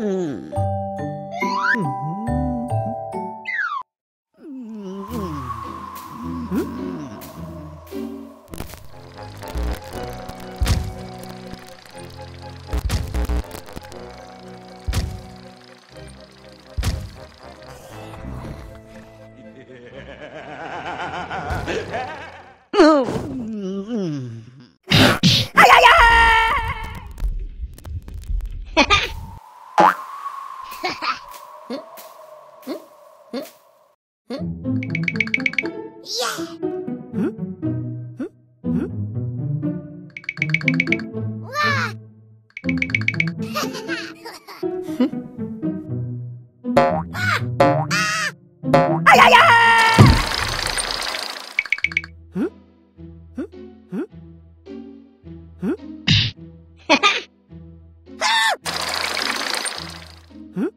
Hmm. 응? 嗯？